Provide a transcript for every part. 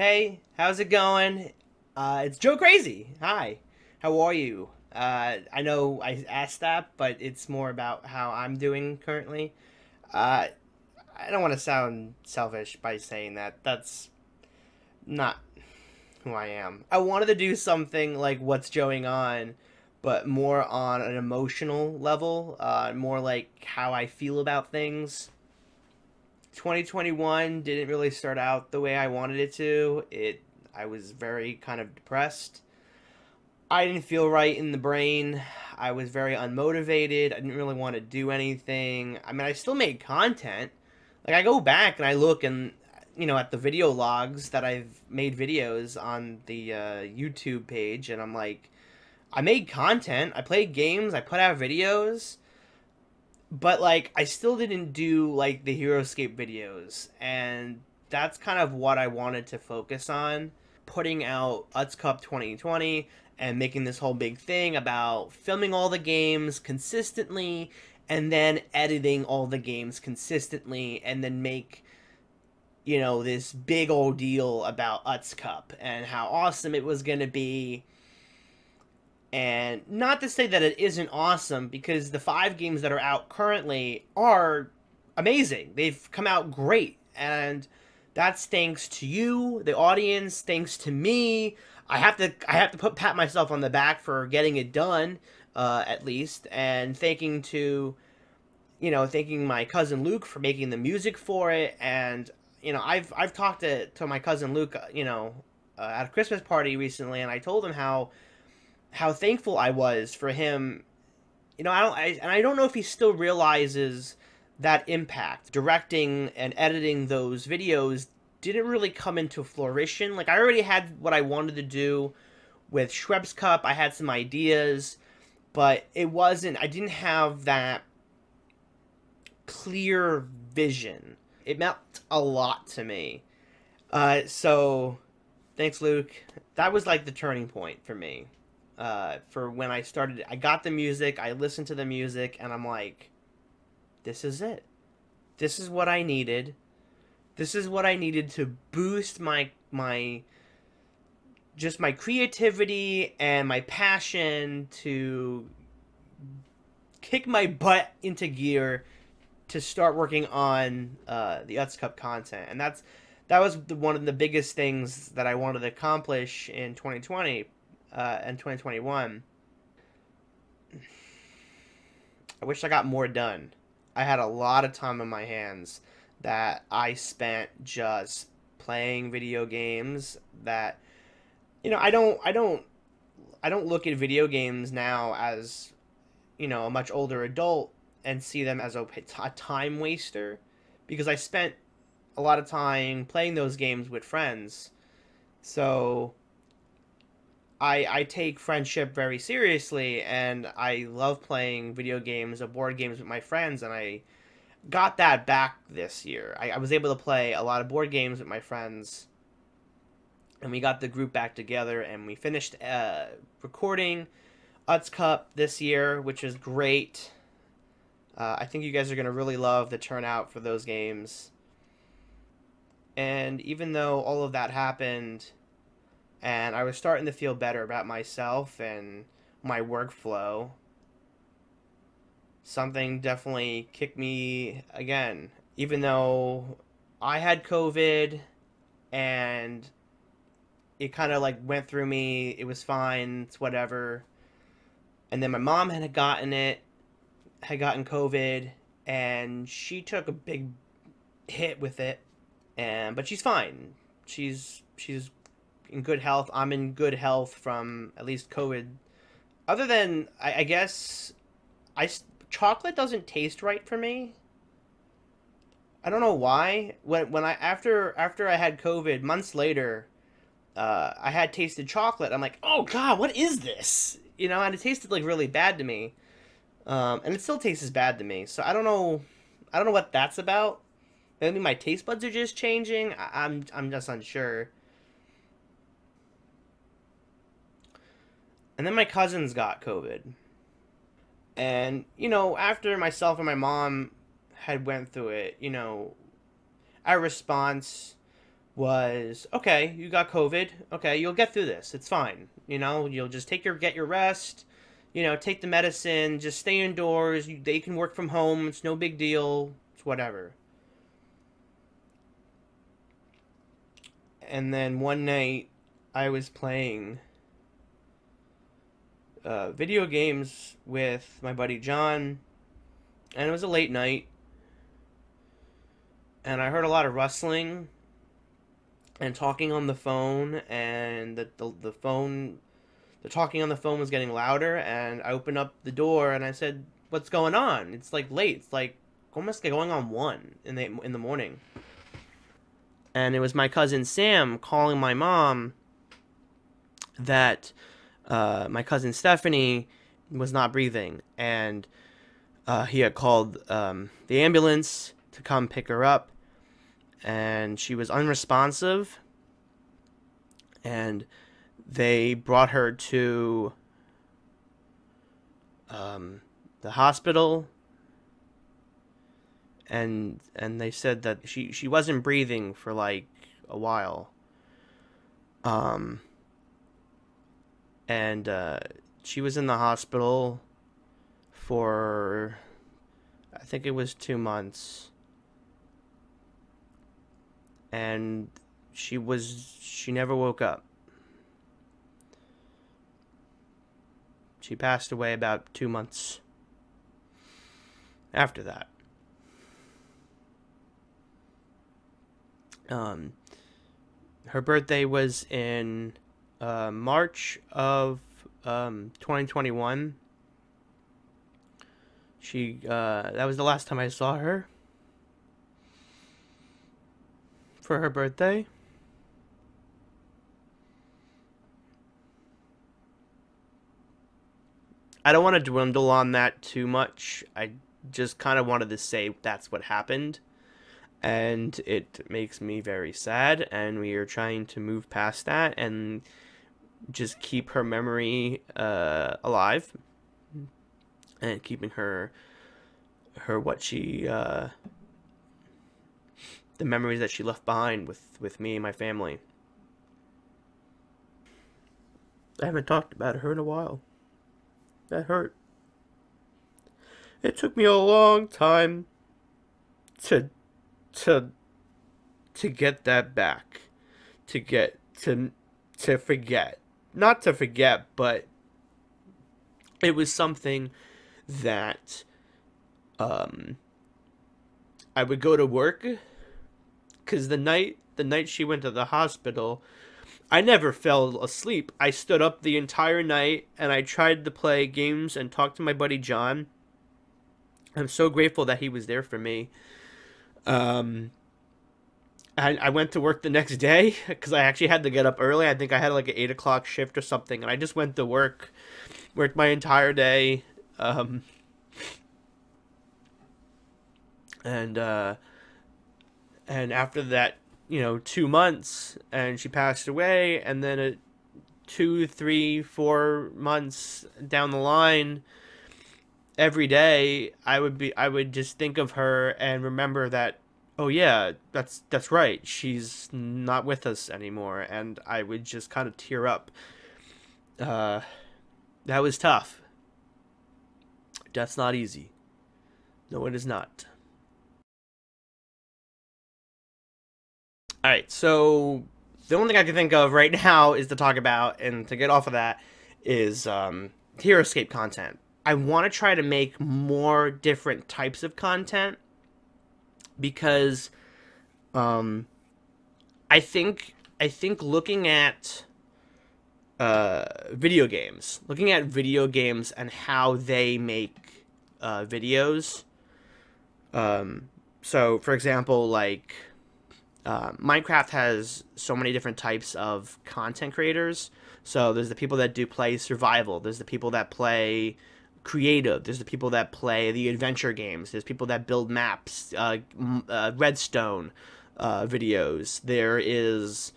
Hey, how's it going? Uh, it's Joe Crazy. Hi, how are you? Uh, I know I asked that, but it's more about how I'm doing currently. Uh, I don't want to sound selfish by saying that. That's not who I am. I wanted to do something like what's going on, but more on an emotional level, uh, more like how I feel about things. 2021 didn't really start out the way I wanted it to. It I was very kind of depressed. I didn't feel right in the brain. I was very unmotivated. I didn't really want to do anything. I mean, I still made content. Like I go back and I look and you know at the video logs that I've made videos on the uh, YouTube page, and I'm like, I made content. I played games. I put out videos but like I still didn't do like the HeroScape videos, and that's kind of what I wanted to focus on, putting out Utz Cup 2020 and making this whole big thing about filming all the games consistently and then editing all the games consistently and then make you know this big old deal about Utz Cup and how awesome it was going to be and not to say that it isn't awesome, because the five games that are out currently are amazing. They've come out great. And that's thanks to you, the audience, thanks to me. I have to I have to put pat myself on the back for getting it done, uh, at least, and thanking to you know, thanking my cousin Luke for making the music for it, and you know, I've I've talked to to my cousin Luke, uh, you know, uh, at a Christmas party recently, and I told him how how thankful I was for him. You know, I don't, I, and I don't know if he still realizes that impact. Directing and editing those videos didn't really come into flourishing. Like I already had what I wanted to do with Schweppes Cup. I had some ideas, but it wasn't. I didn't have that clear vision. It meant a lot to me. Uh, so, thanks, Luke. That was like the turning point for me uh, for when I started. I got the music, I listened to the music, and I'm like, this is it. This is what I needed. This is what I needed to boost my my just my creativity and my passion to kick my butt into gear to start working on uh, the Utz Cup content, and that's that was the, one of the biggest things that I wanted to accomplish in 2020 uh, in 2021. I wish I got more done. I had a lot of time on my hands that I spent just playing video games that you know, I don't I don't I don't look at video games now as you know, a much older adult and see them as a, a time waster because I spent a lot of time playing those games with friends. So I I take friendship very seriously, and I love playing video games or board games with my friends, and I got that back this year. I, I was able to play a lot of board games with my friends, and we got the group back together, and we finished uh, recording Utz Cup this year, which is great. Uh, I think you guys are gonna really love the turnout for those games. And even though all of that happened and I was starting to feel better about myself and my workflow. Something definitely kicked me again, even though I had COVID and it kind of like went through me. It was fine. It's whatever. And then my mom had gotten it, had gotten COVID, and she took a big hit with it. And but she's fine. She's she's in good health. I'm in good health from at least COVID. Other than, I, I guess, I chocolate doesn't taste right for me. I don't know why. When when I after after I had COVID, months later, uh, I had tasted chocolate. I'm like, oh god, what is this? You know, and it tasted like really bad to me. Um, and it still tastes as bad to me. So I don't know. I don't know what that's about. Maybe my taste buds are just changing. I, I'm I'm just unsure. And then my cousins got COVID. And, you know, after myself and my mom had went through it, you know, our response was okay, you got COVID. Okay, you'll get through this. It's fine. You know, you'll just take your get your rest. You know, take the medicine. Just stay indoors. You, they can work from home. It's no big deal. It's whatever. And then one night, I was playing uh, video games with my buddy John, and it was a late night, and I heard a lot of rustling and talking on the phone, and the, the, the phone, the talking on the phone was getting louder, and I opened up the door and I said, "What's going on? It's like late. It's like almost going on one in the in the morning." And it was my cousin Sam calling my mom that uh, my cousin Stephanie was not breathing, and uh, he had called um, the ambulance to come pick her up, and she was unresponsive. And they brought her to um, the hospital, and and they said that she she wasn't breathing for like a while. Um, and uh, she was in the hospital for I think it was two months, and she was she never woke up. She passed away about two months after that. Um, her birthday was in uh, March of um, 2021. She uh, that was the last time I saw her for her birthday. I don't want to dwindle on that too much. I just kind of wanted to say that's what happened. And it makes me very sad. And we are trying to move past that and just keep her memory uh, alive and keeping her her what she uh, the memories that she left behind with with me and my family. I haven't talked about her in a while. That hurt. It took me a long time to to to get that back. To get to to forget not to forget, but it was something that um, I would go to work because the night the night she went to the hospital, I never fell asleep. I stood up the entire night and I tried to play games and talk to my buddy John. I'm so grateful that he was there for me. Um, I, I went to work the next day because I actually had to get up early. I think I had like an eight o'clock shift or something, and I just went to work, worked my entire day, um, and uh, and after that, you know, two months, and she passed away, and then a two, three, four months down the line, every day I would be I would just think of her and remember that oh yeah, that's that's right. She's not with us anymore, and I would just kind of tear up. Uh, that was tough. Death's not easy. No, it is not. All right, so the only thing I can think of right now is to talk about, and to get off of that, is um, HeroScape content. I want to try to make more different types of content because um, I think I think looking at uh, video games, looking at video games and how they make uh, videos. Um, so, for example, like uh, Minecraft has so many different types of content creators. So there's the people that do play survival. There's the people that play creative. There's the people that play the adventure games. There's people that build maps, uh, uh, Redstone uh, videos. There is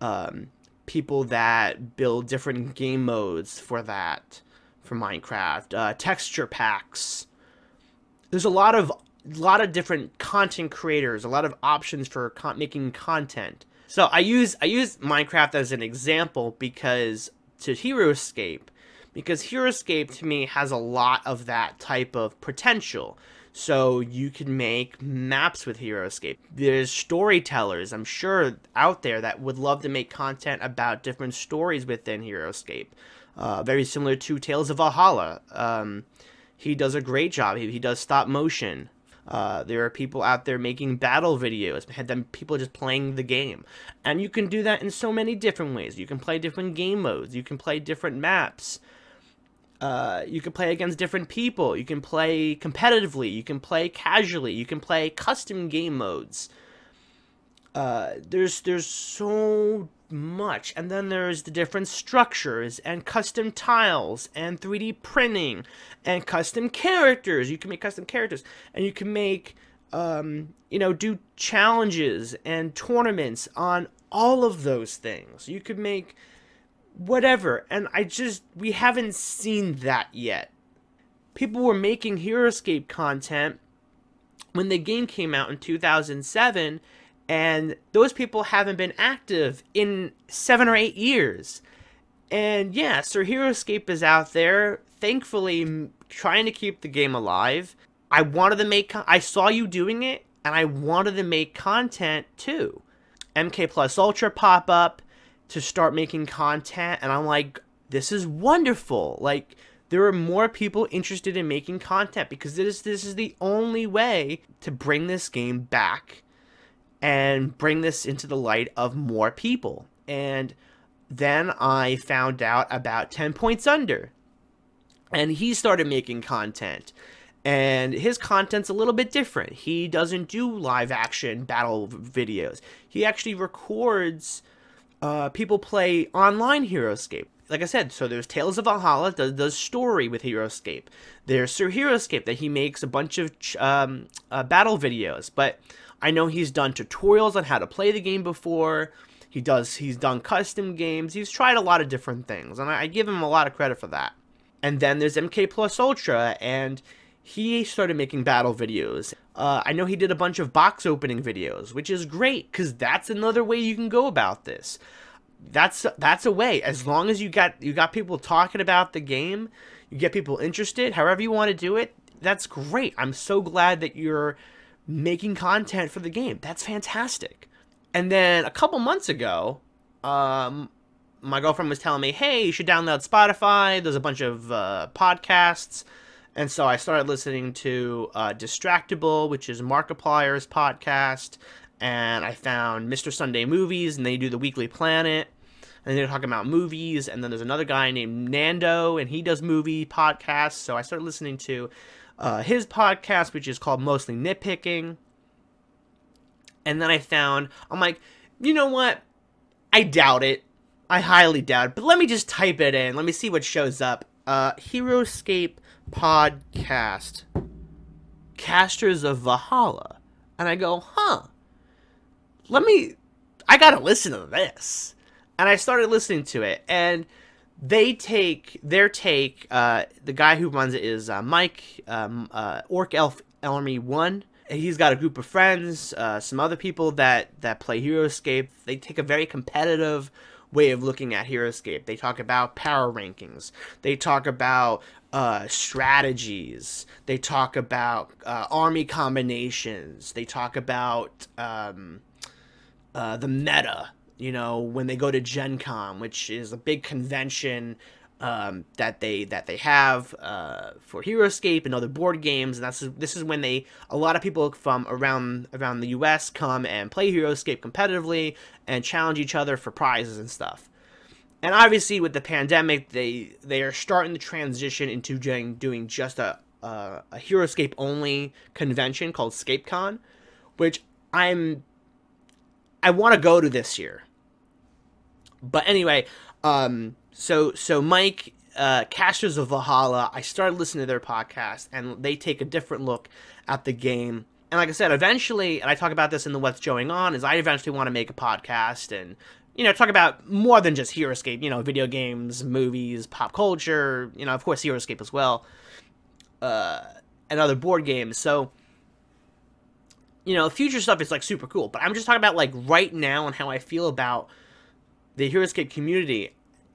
um, people that build different game modes for that, for Minecraft. Uh, texture packs. There's a lot of a lot of different content creators, a lot of options for con- making content So I use I use Minecraft as an example because to HeroScape, because HeroScape to me has a lot of that type of potential. So you can make maps with HeroScape. There's storytellers, I'm sure, out there that would love to make content about different stories within HeroScape. Uh, very similar to Tales of Valhalla. Um, he does a great job. He, he does stop motion. Uh, there are people out there making battle videos, had them people just playing the game, and you can do that in so many different ways. You can play different game modes. You can play different maps. Uh, you can play against different people. You can play competitively. You can play casually. You can play custom game modes. Uh, there's there's so much, and then there's the different structures and custom tiles and 3D printing and custom characters. You can make custom characters, and you can make um, you know do challenges and tournaments on all of those things. You could make whatever. And I just, we haven't seen that yet. People were making HeroScape content when the game came out in 2007, and those people haven't been active in seven or eight years. And yeah, Sir HeroScape is out there, thankfully trying to keep the game alive. I wanted to make, I saw you doing it, and I wanted to make content too. MK Plus Ultra pop up, to start making content and I'm like this is wonderful. Like there are more people interested in making content because this this is the only way to bring this game back and bring this into the light of more people. And then I found out about 10 points under. And he started making content. And his content's a little bit different. He doesn't do live action battle videos. He actually records uh, people play online HeroScape. Like I said, so there's Tales of Valhalla does story with HeroScape. There's Sir HeroScape that he makes a bunch of um, uh, battle videos. But I know he's done tutorials on how to play the game before. He does. He's done custom games. He's tried a lot of different things, and I, I give him a lot of credit for that. And then there's MK Plus Ultra, and he started making battle videos. Uh, I know he did a bunch of box opening videos, which is great because that's another way you can go about this. That's that's a way. As long as you got you got people talking about the game, you get people interested. However you want to do it, that's great. I'm so glad that you're making content for the game. That's fantastic. And then a couple months ago, um, my girlfriend was telling me, "Hey, you should download Spotify. There's a bunch of uh, podcasts." And so I started listening to uh, Distractable, which is Markiplier's podcast, and I found Mr. Sunday Movies, and they do the Weekly Planet, and they're talking about movies. And then there's another guy named Nando, and he does movie podcasts. So I started listening to uh, his podcast, which is called Mostly Nitpicking. And then I found, I'm like, you know what? I doubt it. I highly doubt it. But let me just type it in. Let me see what shows up. Uh, HeroScape podcast, Casters of Valhalla. And I go, huh, let me, I gotta listen to this. And I started listening to it. And they take, their take, uh, the guy who runs it is uh, Mike, um, uh, Orc Elf Army 1. And he's got a group of friends, uh, some other people that, that play HeroScape. They take a very competitive way of looking at HeroScape. They talk about power rankings. They talk about uh, strategies. They talk about uh, army combinations. They talk about um, uh, the meta. You know, when they go to Gen Con, which is a big convention um, that they that they have uh, for HeroScape and other board games, and that's this is when they a lot of people from around around the U.S. come and play HeroScape competitively and challenge each other for prizes and stuff and obviously with the pandemic, they they are starting to transition into doing, doing just a uh, a HeroScape only convention called ScapeCon, which I'm I want to go to this year. But anyway, um, so so Mike uh, Casters of Valhalla, I started listening to their podcast, and they take a different look at the game. And like I said, eventually, and I talk about this in the What's Going On, is I eventually want to make a podcast and you know, talk about more than just HeroScape, you know, video games, movies, pop culture, you know, of course HeroScape as well, uh, and other board games. So, you know, future stuff is like super cool. But I'm just talking about like right now and how I feel about the HeroScape community.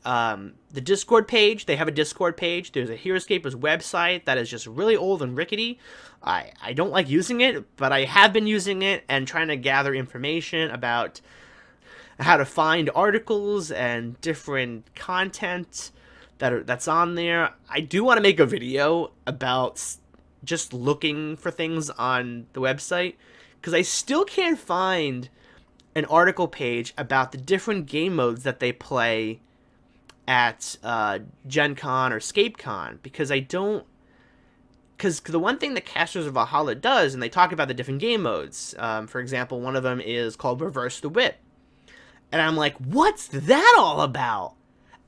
Um, the Discord page, they have a Discord page. There's a HeroScapers website that is just really old and rickety. I, I don't like using it, but I have been using it and trying to gather information about how to find articles and different content that are that's on there. I do want to make a video about just looking for things on the website because I still can't find an article page about the different game modes that they play at uh, Gen Con or ScapeCon because I don't. Because the one thing that Casters of Valhalla does, and they talk about the different game modes. Um, for example, one of them is called Reverse the Whip. And I'm like, what's that all about?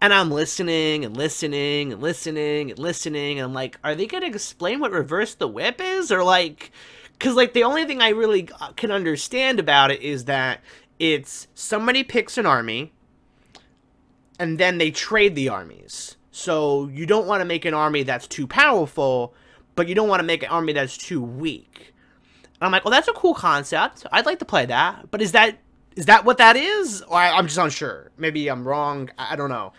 And I'm listening and listening and listening and listening. And I'm like, are they going to explain what Reverse the Whip is? Or like, because like the only thing I really uh, can understand about it is that it's somebody picks an army and then they trade the armies. So you don't want to make an army that's too powerful, but you don't want to make an army that's too weak. And I'm like, well, that's a cool concept. I'd like to play that. But is that is that what that is? Or I, am just unsure. Maybe I'm wrong. I, I don't know.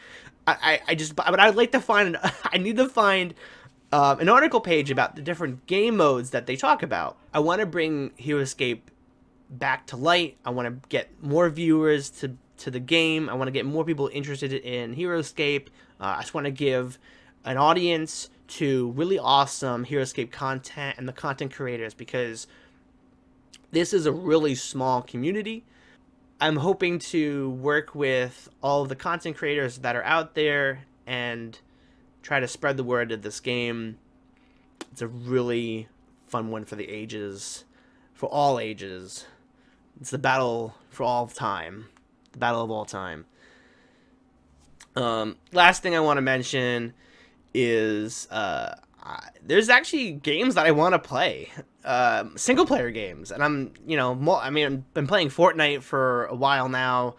I, I, I, just, but I'd like to find, I need to find uh, an article page about the different game modes that they talk about. I want to bring HeroScape back to light. I want to get more viewers to to the game. I want to get more people interested in HeroScape. Uh, I just want to give an audience to really awesome HeroScape content and the content creators because this is a really small community. I'm hoping to work with all the content creators that are out there and try to spread the word of this game. It's a really fun one for the ages, for all ages. It's the battle for all time, the battle of all time. Um, last thing I want to mention is uh, there's actually games that I want to play, uh, single player games, and I'm you know I mean I've been playing Fortnite for a while now.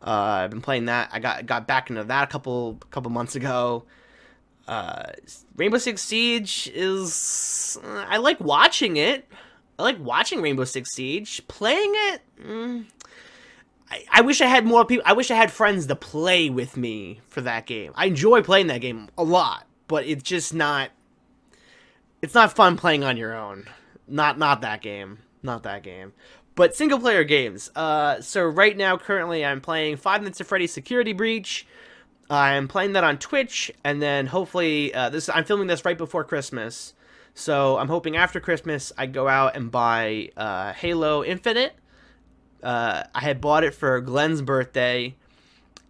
Uh, I've been playing that. I got got back into that a couple couple months ago. Uh, Rainbow Six Siege is I like watching it. I like watching Rainbow Six Siege. Playing it, mm, I, I wish I had more people. I wish I had friends to play with me for that game. I enjoy playing that game a lot, but it's just not it's not fun playing on your own. Not not that game. Not that game. But single player games. Uh, so right now, currently, I'm playing Five Nights at Freddy's Security Breach. I'm playing that on Twitch, and then hopefully, uh, this I'm filming this right before Christmas. So I'm hoping after Christmas I go out and buy uh, Halo Infinite. Uh, I had bought it for Glenn's birthday,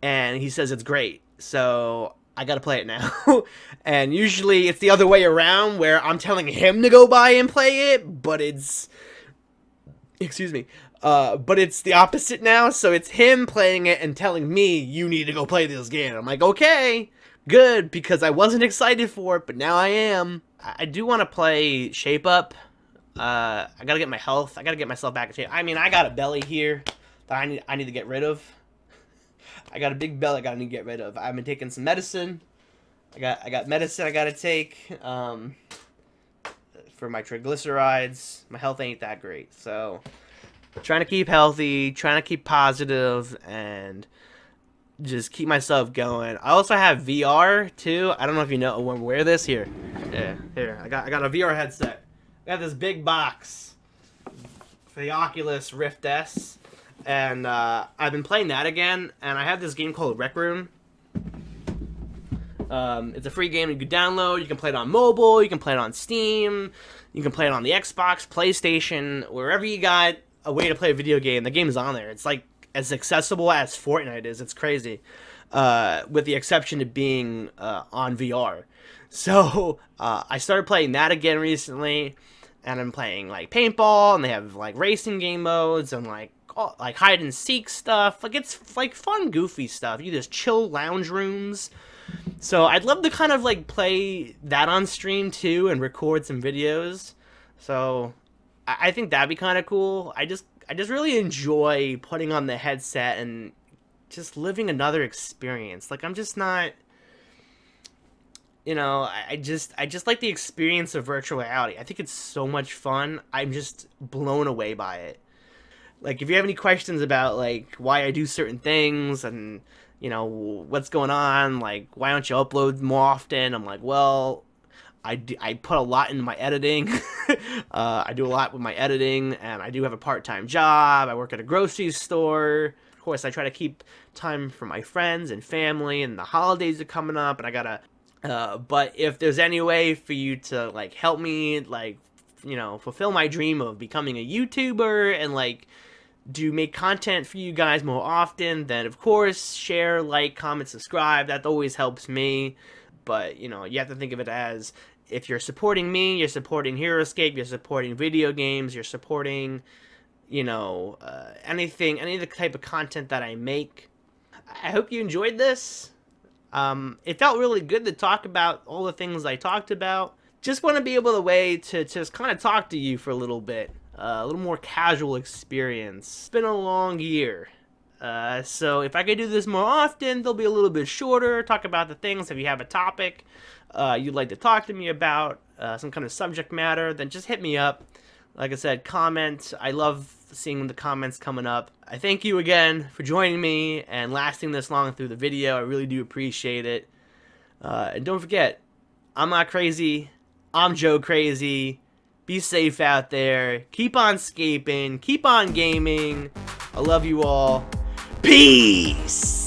and he says it's great. So I gotta play it now. and usually it's the other way around where I'm telling him to go buy and play it, but it's excuse me. Uh, but it's the opposite now, so it's him playing it and telling me you need to go play this game. I'm like, okay, good, because I wasn't excited for it, but now I am. I do want to play Shape Up. Uh, I gotta get my health. I gotta get myself back in shape. I mean, I got a belly here that I need I need to get rid of. I got a big belly I gotta need to get rid of. I've been taking some medicine. I got I got medicine I gotta take um, for my triglycerides. My health ain't that great, so trying to keep healthy, trying to keep positive, and just keep myself going. I also have VR too. I don't know if you know when wear this here. Yeah, here I got I got a VR headset. I got this big box for the Oculus Rift S and uh, I've been playing that again, and I have this game called Rec Room. Um, it's a free game you can download. You can play it on mobile. You can play it on Steam. You can play it on the Xbox, PlayStation, wherever you got a way to play a video game. The game is on there. It's like as accessible as Fortnite is. It's crazy, uh, with the exception of being uh, on VR. So uh, I started playing that again recently, and I'm playing like paintball, and they have like racing game modes and like like hide and seek stuff. Like it's like fun, goofy stuff. You just chill lounge rooms. So I'd love to kind of like play that on stream too and record some videos. So I, think that'd be kind of cool. I just I just really enjoy putting on the headset and just living another experience. Like I'm just not you know, I, just I just like the experience of virtual reality. I think it's so much fun. I'm just blown away by it. Like if you have any questions about like why I do certain things and you know what's going on, like why don't you upload more often? I'm like, well, I, I put a lot into my editing. uh, I do a lot with my editing, and I do have a part time job. I work at a grocery store. Of course, I try to keep time for my friends and family, and the holidays are coming up, and I gotta. Uh, but if there's any way for you to like help me, like you know, fulfill my dream of becoming a YouTuber and like do make content for you guys more often, then of course share, like, comment, subscribe. That always helps me. But you know, you have to think of it as if you're supporting me, you're supporting HeroScape, you're supporting video games, you're supporting, you know, uh, anything, any of the type of content that I make. I hope you enjoyed this. Um, it felt really good to talk about all the things I talked about. Just want to be able to way to just kind of talk to you for a little bit, uh, a little more casual experience. It's been a long year. Uh, so if I could do this more often, they'll be a little bit shorter. Talk about the things. If you have a topic uh, you'd like to talk to me about, uh, some kind of subject matter, then just hit me up. Like I said, comment. I love seeing the comments coming up. I thank you again for joining me and lasting this long through the video. I really do appreciate it. Uh, and don't forget, I'm not crazy. I'm Joe Crazy. Be safe out there. Keep on scaping. Keep on gaming. I love you all. Peace!